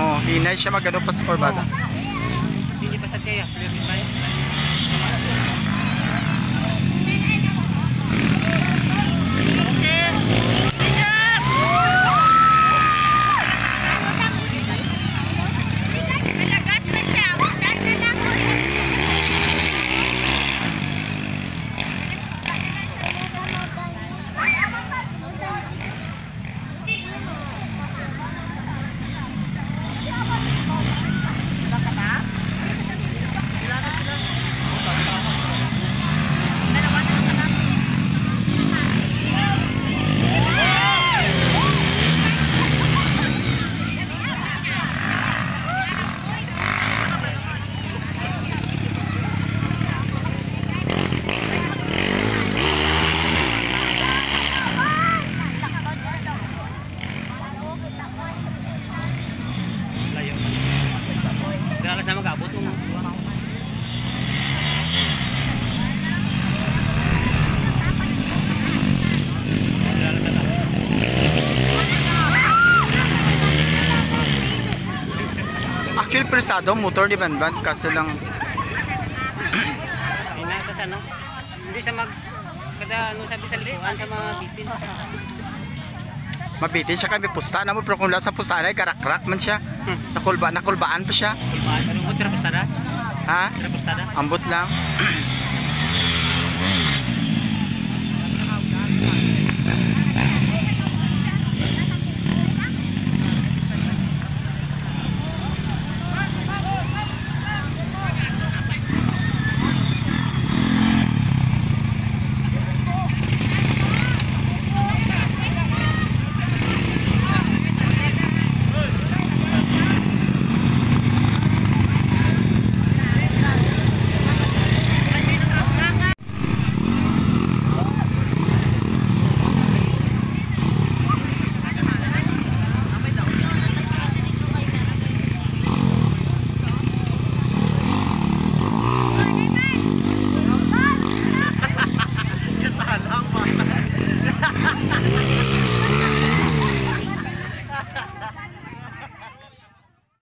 Hinay siya magano pa sa kurbada. Hindi pa sa kaya, slirin tayo. Nalagas man siya. Wala na lang. Layo. Dala ka sa mag-abot mo. Actually, presado, motor ni Banban. Kaso lang, Hindi nasa sa ano. Hindi sa mag... Kada ano sabi sa likuan sa mga bitin. mabitin siya kami pusta na mo. Pero kung wala sa pusta na, karak-rak man siya. Nakulba, nakulbaan pa siya. Kulbaan. Ano mo tira pastada? Ha? Ambot lang.